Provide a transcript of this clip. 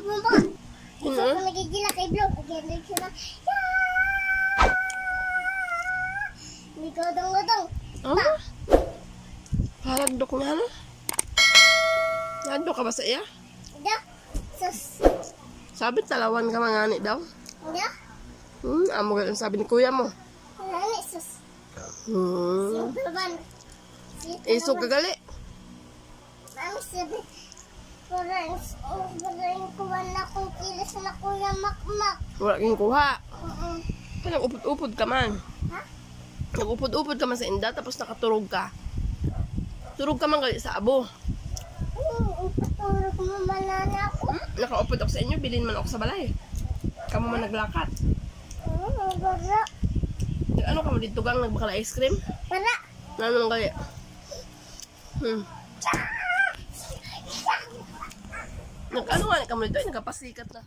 mo ba? Gusto Ano? ko nagigila kay Vlog. Again, siya na. Hindi ko udong-udong. Ano? Halandok nga, no? Halandok ka ba sa iya? Hindi. Sus. Sabi, talawan ka mangani daw. Hindi. Hmm, amo ka sabi ni kuya mo. Nani, sus. Hmm. Isog ka gali. Mami, sabi. Parang, oh, parang kuha na kong kilos na kuya makmak. Wala kang kuha. Oo. Kaya nag-upod-upod ka man. Ha? Nag-upod-upod ka man sa inda, tapos nakaturog ka. Turog ka man gali sa abo. Oo, ipatulog mo manana ako. Hmm, nakaupod ako sa inyo, bilin man ako sa balay. Kamu man naglakat. Oo, bara. Ano ka mo dito gang nagbakala ice cream? Bara. Ano nang gali? Hmm. Nag ano nga, kamo dito, ay nagkapasikat na.